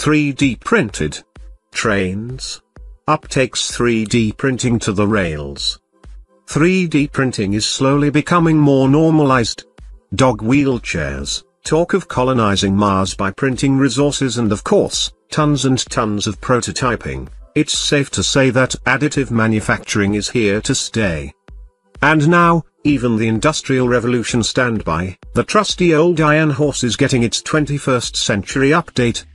3D printed. Trains. Up takes 3D printing to the rails. 3D printing is slowly becoming more normalized. Dog wheelchairs, talk of colonizing Mars by printing resources and of course, tons and tons of prototyping, it's safe to say that additive manufacturing is here to stay. And now, even the Industrial Revolution standby, the trusty old iron horse is getting its 21st century update.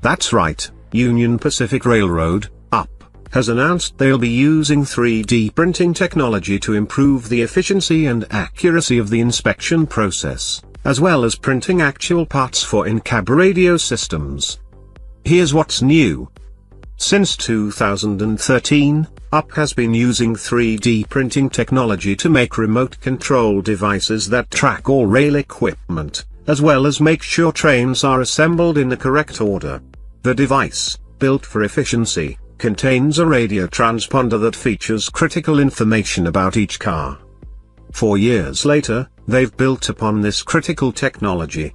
That's right, Union Pacific Railroad, UP, has announced they'll be using 3D printing technology to improve the efficiency and accuracy of the inspection process, as well as printing actual parts for in-cab radio systems. Here's what's new. Since 2013, UP has been using 3D printing technology to make remote control devices that track all rail equipment, as well as make sure trains are assembled in the correct order. The device, built for efficiency, contains a radio transponder that features critical information about each car. Four years later, they've built upon this critical technology.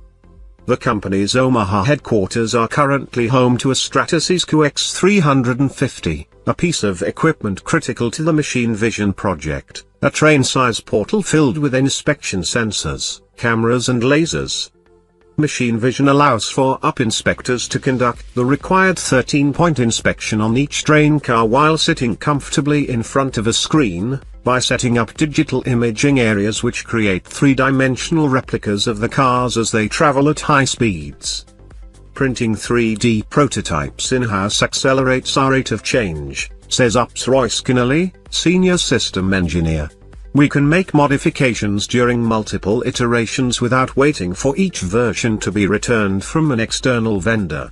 The company's Omaha headquarters are currently home to a Stratasys Connex350, a piece of equipment critical to the Machine Vision project, a train-size portal filled with inspection sensors, cameras and lasers. Machine Vision allows for UP inspectors to conduct the required 13-point inspection on each train car while sitting comfortably in front of a screen, by setting up digital imaging areas which create three-dimensional replicas of the cars as they travel at high speeds. Printing 3D prototypes in-house accelerates our rate of change, says UP's Royce Kinnelly, senior system engineer. We can make modifications during multiple iterations without waiting for each version to be returned from an external vendor.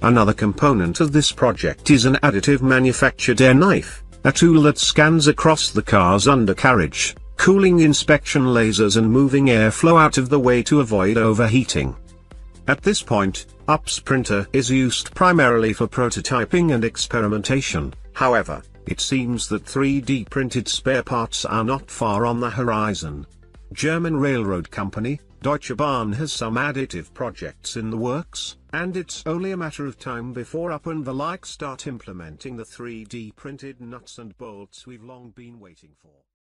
Another component of this project is an additive manufactured air knife, a tool that scans across the car's undercarriage, cooling inspection lasers and moving airflow out of the way to avoid overheating. At this point, UP's printer is used primarily for prototyping and experimentation, however, it seems that 3D printed spare parts are not far on the horizon. German railroad company, Deutsche Bahn has some additive projects in the works, and it's only a matter of time before UP and the like start implementing the 3D printed nuts and bolts we've long been waiting for.